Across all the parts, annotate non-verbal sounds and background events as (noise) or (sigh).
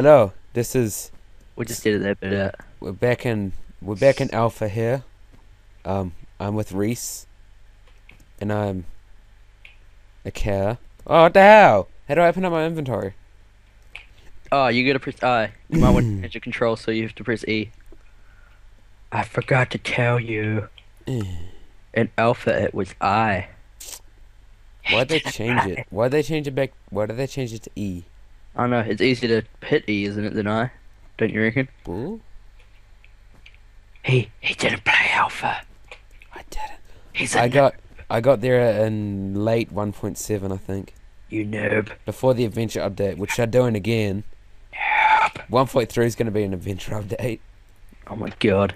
Hello, this is We just did it there, but uh, we're back in we're back in Alpha here. Um, I'm with Reece, and I'm a care. Oh, what the hell? How do I open up my inventory? oh, you gotta press I. You might want to (clears throat) change your control, so you have to press E. I forgot to tell you. (clears throat) In Alpha, it was I. Why'd they (laughs) change it? Why'd they change it back? Why did they change it to E? I don't know. It's easier to hit E, isn't it, than I? Don't you reckon? Ooh, He he didn't play Alpha. I didn't. He's a I got I got there in late 1.7, I think, you noob. before the adventure update, which they're doing again. Noob. 1.3 is going to be an adventure update. Oh my god.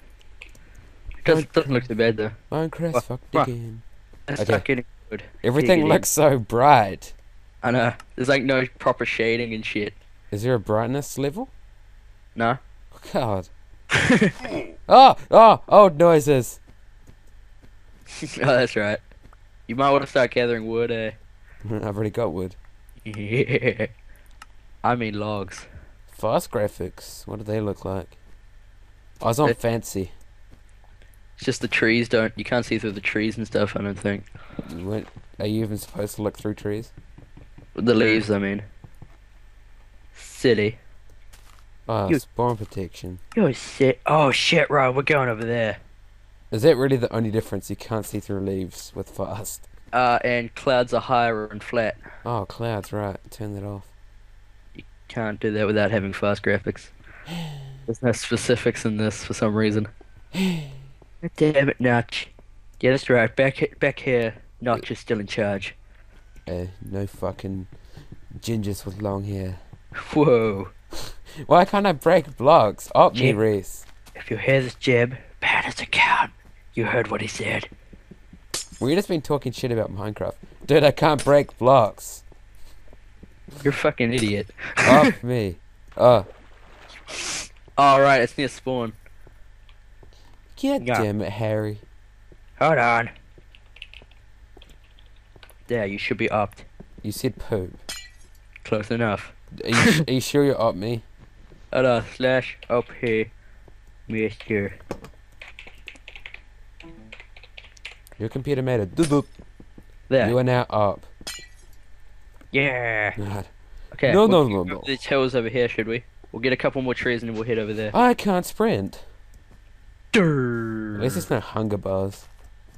It doesn't, doesn't look too bad though. Minecraft fucked again. It's Okay. not getting good. Everything looks so bright. I know. There's like no proper shading and shit. Is there a brightness level? No. Oh, God. (laughs) Oh, oh, oh, noises. (laughs) oh, that's right. You might want to start gathering wood, eh? (laughs) I've already got wood. Yeah. I mean logs. Fast graphics. What do they look like? I was on It- fancy. It's just the trees don't. You can't see through the trees and stuff. I don't think. Went- Are you even supposed to look through trees? The leaves, I mean. Silly. Oh, You- spawn protection. You're shit. Oh shit, right. We're going over there. Is that really the only difference? You can't see through leaves with fast. Uh, and clouds are higher and flat. Oh, clouds, right. Turn that off. You can't do that without having fast graphics. (gasps) There's no specifics in this for some reason. (gasps) Damn it, Notch. Yeah, that's right. Back back here, Notch is still in charge. Uh, no fucking gingers with long hair. Whoa. (laughs) Why can't I break blocks? Up me. Reece. If you hear this jib, bad as a count. You heard what he said. We've just been talking shit about Minecraft. Dude, I can't break blocks. You're a fucking idiot. Up (laughs) me. Oh, All right, it's near spawn. God Yeah. damn it, Harry. Hold on. There, you should be upped. You said poop. Close enough. Are you, are you sure you're up me? Hold on, slash up here. Mister. Your computer made a doop. There. You are now up. yeah. God. Okay. No, we'll no, no, no. These hills over here, should we? We'll get a couple more trees and then we'll head over there. I can't sprint. At Durr. least it's no hunger bars.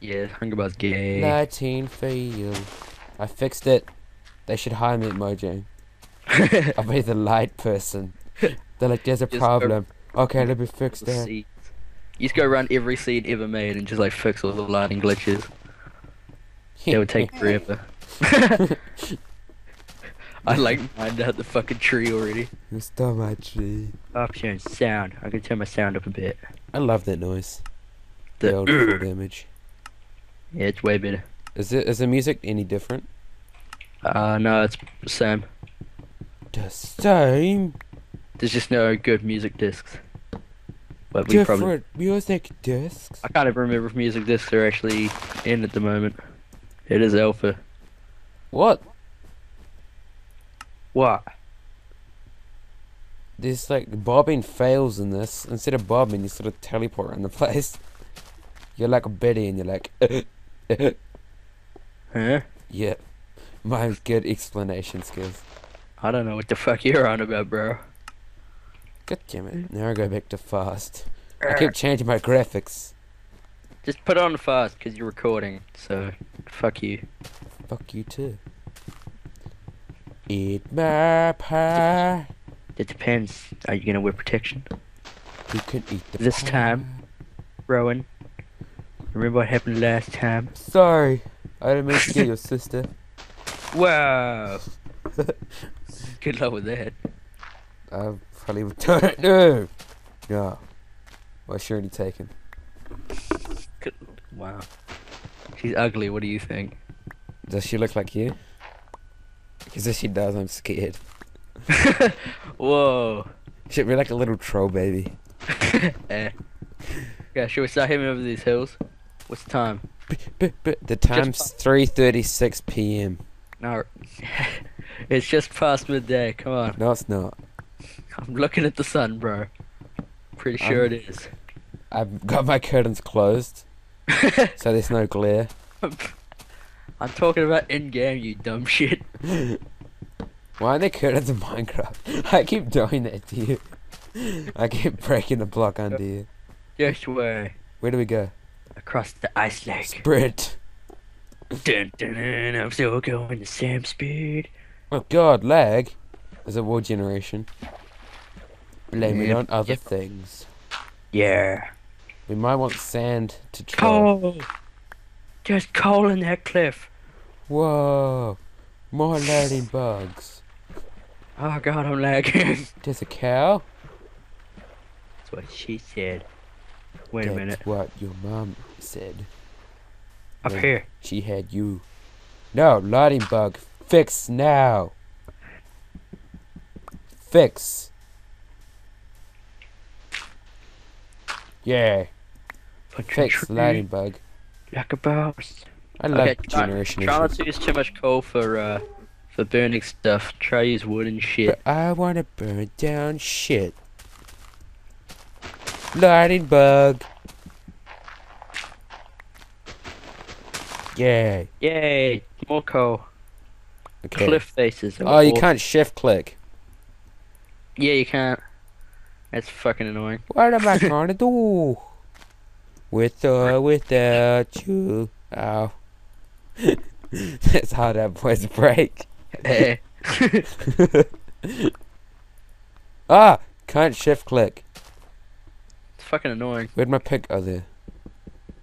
Yeah, hunger bar's gay. Lighting field. I fixed it. They should hire me at Mojang. (laughs) I'll be the light person. They're like, there's a Just go- problem. Okay, let me fix that. You just go around every seed ever made and just like fix all the lighting glitches. (laughs) It would take forever. (laughs) I like mined out the fucking tree already. You stole my tree. Options, sound. I can turn my sound up a bit. I love that noise. The, The old full (clears throat) damage. Yeah, it's way better. Is it is the music any different? Uh, no, it's the same. The same. There's just no good music discs. But we probably. Different music discs. I can't even remember if music discs are actually in at the moment. It is alpha. What? What? There's like bobbing fails in this. Instead of bobbing, you sort of teleport around the place. (laughs) You're like a Betty and you're like, (laughs) Huh? yeah. My good explanation skills. I don't know what the fuck you're on about, bro. God damn it. Now I go back to fast. I keep changing my graphics. Just put it on fast because you're recording. So, fuck you. Fuck you too. Eat my pie. It depends. Are you gonna wear protection? You can eat the This pie. time. Rowan. Remember what happened last time? Sorry. I didn't mean to get your sister. (laughs) Wow. Good luck with that. I probably don't know. No. Well, she already taken. Good. Wow. She's ugly. What do you think? Does she look like you? Because if she does, I'm scared. (laughs) Whoa. She'd be like a little troll baby. (laughs) eh. Yeah, should we start heading over these hills? What's the time? But, but the time's 3:36 p.m. No. (laughs) it's just past midday. Come on. No, it's not. I'm looking at the sun, bro. Pretty sure Um, it is. I've got my curtains closed, (laughs) so there's no glare. (laughs) I'm talking about in game, you dumb shit. Why aren't there curtains in Minecraft? I keep doing that to you. I keep breaking the block under you. Just where? Where do we go? Across the ice lake. Sprint. Dun, dun, dun, I'm still going the same speed. Oh god, lag. Is a war generation? Blame it on other yep. things. Yeah. We might want sand to troll. Coal. Just coal in that cliff. Whoa. More loading bugs. Oh god, I'm lagging. There's a cow? That's what she said. Wait a That's minute. what your mom said. Up when here. She had you. No, lighting bug. Fix now. Fix. Yeah, Punch a fix tree lighting bug. Like a boss. I love Okay, try, generation try not to use too much coal for uh for burning stuff. Try use wood and shit. But I wanna burn down shit. Lighting bug. Yay. Yay! More coal. Okay. Cliff faces. Oh, you can't shift click. Yeah, you can't. That's fucking annoying. What am I (laughs) gonna do? With or without you. Ow. (laughs) That's how that voice break. (laughs) Ah! Can't shift click. Fucking annoying. Where'd my pick? Oh, there.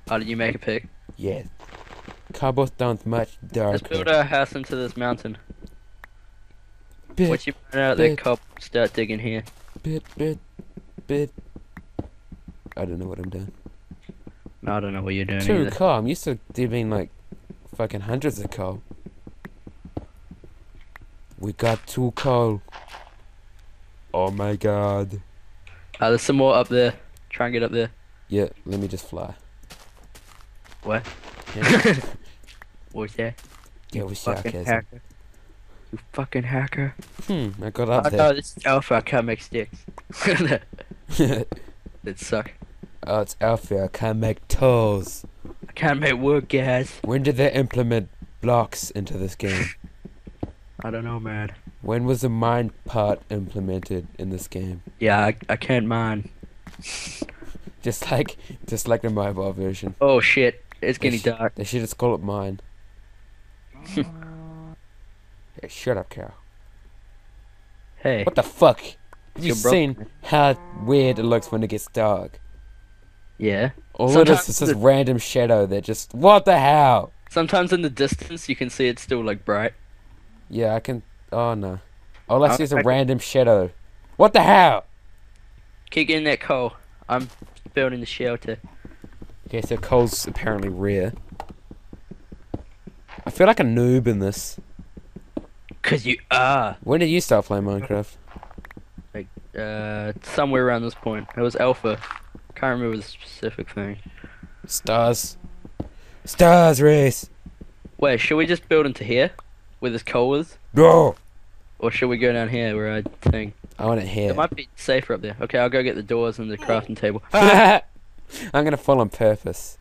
How did you make a pick? Yeah. Cobblestone's much Let's build darker. our house into this mountain. Bit, Once you find out that bit. cob, start digging here. bit, bit, bit. I don't know what I'm doing. No, I don't know what you're doing Two either. coal. I'm used to there being like fucking hundreds of coal. We got two coal. Oh my god. Uh, there's some more up there. Try and get up there. Yeah, let me just fly. What? Yeah, (laughs) that? yeah Fucking sarcasm. hacker. You fucking hacker. Hmm, I got Oh up no, there. this is alpha. I can't make sticks. (laughs) that suck. oh, it's alpha. I can't make tools. I can't make wood, guys. When did they implement blocks into this game? (laughs) I don't know, man. when was the mine part implemented in this game? Yeah, I, I can't mine. (laughs) Just like, just like the mobile version. Oh shit, it's getting sh- dark. They should just call it mine. Oh. (laughs) yeah, shut up, Carol. Hey, What the fuck? Have you your bro- seen how weird it looks when it gets dark? yeah. All it is Sometimes is this the- random shadow that just. What the hell? Sometimes in the distance you can see it's still like bright. Yeah, I can. Oh no. All I I- see is I a can- random shadow. What the hell? Keep getting that coal. I'm building the shelter. Okay, so coal's apparently rare. I feel like a noob in this. Cause you are. When did you start playing Minecraft? Like, uh, somewhere around this point. It was alpha. Can't remember the specific thing. Stars. Stars race. Wait, should we just build into here, where this coal is, Go. or should we go down here where I think I want it here. it might be safer up there? Okay, I'll go get the doors and the crafting table. (laughs) I'm ah! gonna fall on purpose.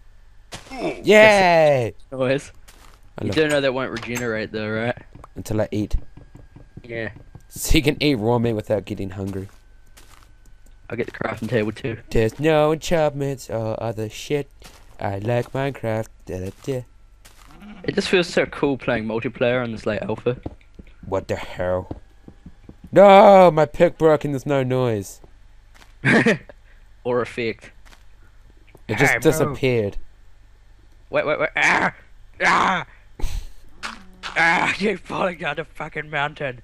Hmm. Yay! (laughs) Noise. I You love- do know that won't regenerate though, right? Until I eat. Yeah. So you can eat raw meat without getting hungry. I'll get the crafting table too. There's no enchantments or other shit. I like Minecraft. Da, da, da. It just feels so cool playing multiplayer on this like alpha. What the hell? No, my pick broke and there's no noise. (laughs) or effect. It just Hey, disappeared. Wait, wait, wait. Ah! Ah! Ah! You're falling down the fucking mountain.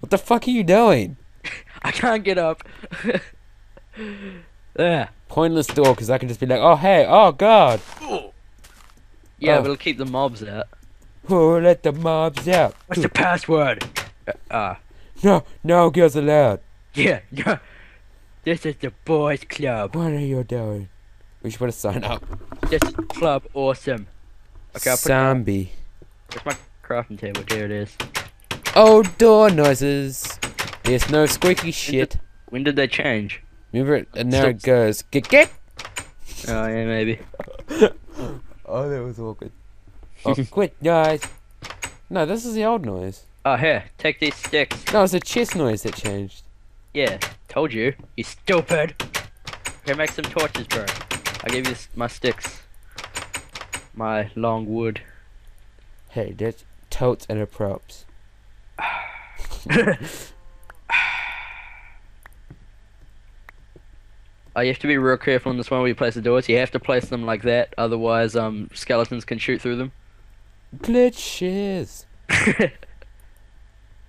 What the fuck are you doing? (laughs) I can't get up. (laughs) there. Pointless door, because I can just be like, oh hey, oh god. Yeah, Oh. but it'll keep the mobs out. Who let the mobs out? What's the password? Uh, ah. No, no girls allowed. Yeah, yeah. This is the boys club. What are you doing? We should put a sign up. This club awesome. Okay, I'll put Zombie. Where's my crafting table? There it is. Oh, door noises. There's no squeaky shit. When did they change? Remember it? And now it goes. Get get. Oh yeah, maybe. (laughs) Oh, that was awkward. Oh, (laughs) quit, guys. No, this is the old noise. Oh here, take these sticks. No, it's the chest noise that changed. Yeah, told you. You stupid. Here, make some torches, bro. I gave you my sticks. My long wood. Hey, that's totes and a props. (sighs) Oh, you have to be real careful on this one where you place the doors. You have to place them like that, otherwise, um, skeletons can shoot through them. Glitches. (laughs)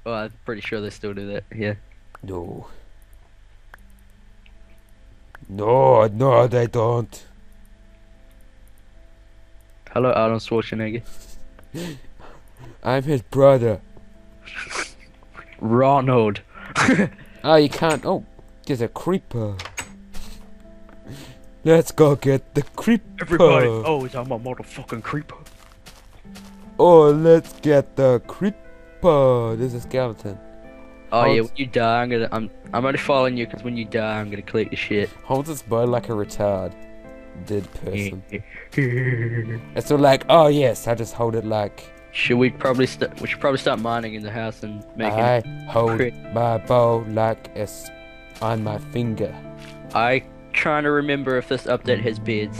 well, I'm pretty sure they still do that. Yeah. No. No, no, they don't. Hello, Arnold Schwarzenegger. (laughs) I'm his brother. Ronald. Oh, (laughs) you can't. Oh, there's a creeper. Let's go get the creeper. Everybody knows I'm a motherfucking creeper. Oh, let's get the creeper. Oh, there's a skeleton. Oh yeah, when you die, I'm gonna. I'm. I'm only following you because when you die, I'm gonna collect your shit. Holds its bow like a retard. Dead person. It's all like, oh yes, I just hold it like should we probably st- We should probably start mining in the house and making. I hold crit- my bow like it's on my finger. I trying to remember if this update has beds.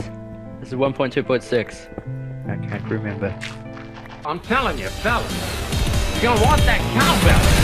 This is 1.2.6. I can't remember. I'm telling you, fellas, gonna want that cowbell.